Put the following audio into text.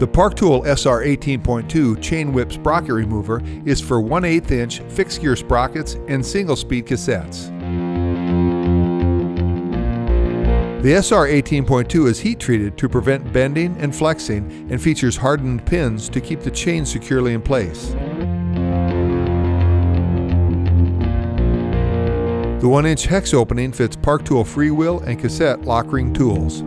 The Park Tool SR 18.2 chain whip sprocket remover is for 1 8 inch fixed gear sprockets and single speed cassettes. The SR 18.2 is heat treated to prevent bending and flexing and features hardened pins to keep the chain securely in place. The 1 inch hex opening fits Park Tool freewheel and cassette lockring tools.